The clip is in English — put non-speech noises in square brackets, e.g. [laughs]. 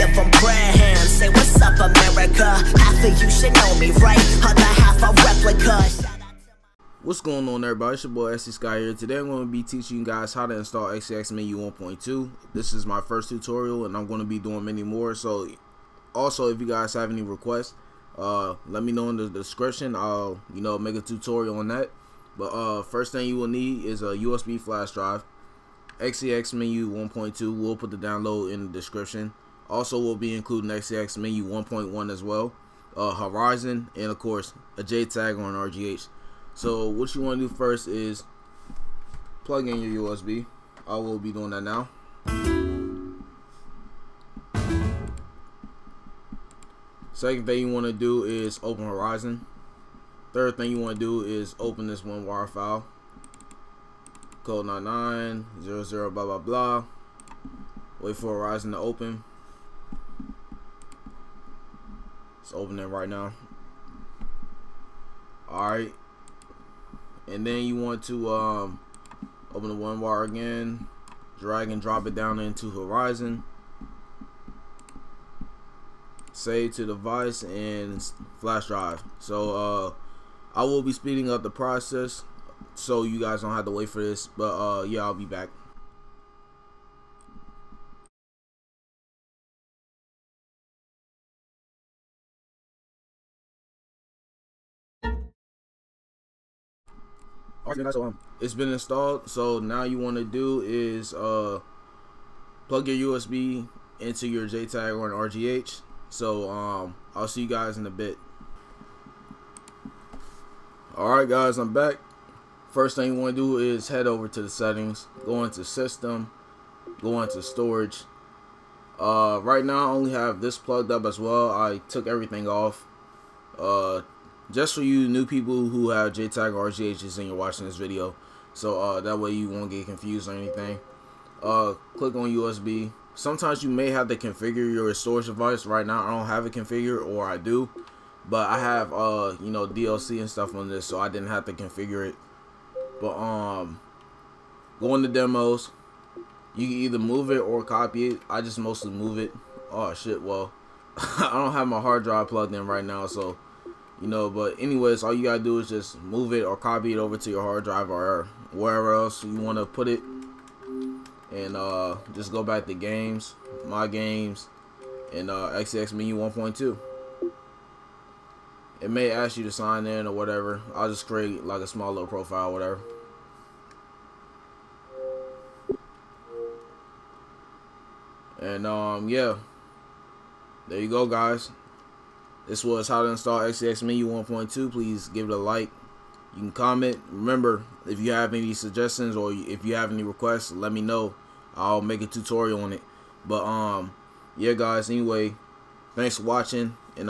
Say what's up, America. Half of you should know me, right? Other half a replica. What's going on everybody, it's your boy SC Sky here. Today I'm going to be teaching you guys how to install XeX Menu 1.2. This is my first tutorial and I'm going to be doing many more. So also if you guys have any requests, uh, let me know in the description. I'll, you know, make a tutorial on that. But uh, first thing you will need is a USB flash drive. XeX Menu 1.2, we'll put the download in the description. Also we'll be including XeX Menu 1.1 as well. Uh, Horizon and of course a JTAG or an RGH. So what you want to do first is plug in your USB. I will be doing that now. Second thing you want to do is open Horizon. Third thing you want to do is open this one wire file. Code 9900 blah blah blah. Wait for Horizon to open. It's opening right now. Alright. And then you want to um, open the one wire again. Drag and drop it down into horizon. Save to device and flash drive. So uh, I will be speeding up the process so you guys don't have to wait for this. But uh, yeah I'll be back um, it's been installed. So now you want to do is uh, plug your USB into your JTAG or an RGH. So um, I'll see you guys in a bit. Alright guys, I'm back. First thing you want to do is head over to the settings, go into system, go into storage. Uh, right now I only have this plugged up as well. I took everything off. Uh, just for you new people who have JTAG or RGHs and you're watching this video. So uh, that way you won't get confused or anything. Uh, click on USB. Sometimes you may have to configure your storage device. Right now I don't have it configured or I do. But I have uh, you know DLC and stuff on this so I didn't have to configure it. But um go into demos. You can either move it or copy it. I just mostly move it. Oh shit, well [laughs] I don't have my hard drive plugged in right now so you know but anyways all you gotta do is just move it or copy it over to your hard drive or wherever else you want to put it. And uh, just go back to games my games and uh, XeX menu 1.2 it may ask you to sign in or whatever. I'll just create like a small little profile whatever. And um yeah. There you go guys this was how to install XeX Menu 1.2. Please give it a like. You can comment. Remember, if you have any suggestions or if you have any requests, let me know. I'll make a tutorial on it. But um, yeah, guys. Anyway, thanks for watching. And.